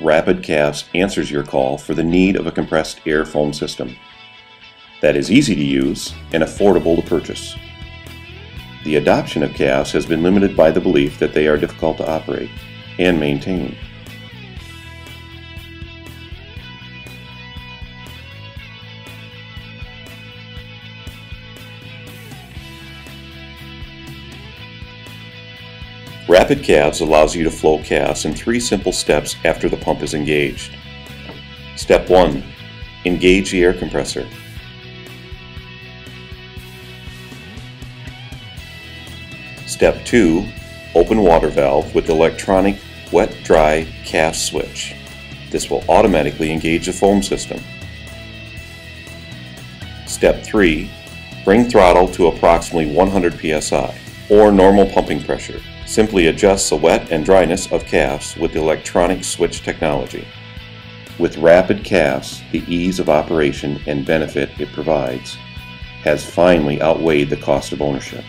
Rapid CAFS answers your call for the need of a compressed air foam system that is easy to use and affordable to purchase. The adoption of CAFS has been limited by the belief that they are difficult to operate and maintain. Rapid CAFS allows you to flow CAFS in three simple steps after the pump is engaged. Step 1. Engage the air compressor. Step 2. Open water valve with electronic wet-dry CAFS switch. This will automatically engage the foam system. Step 3. Bring throttle to approximately 100 psi, or normal pumping pressure. Simply adjust the wet and dryness of CAFS with the electronic switch technology. With rapid CAFS, the ease of operation and benefit it provides has finally outweighed the cost of ownership.